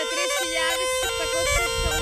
a 3 milhares para acontecer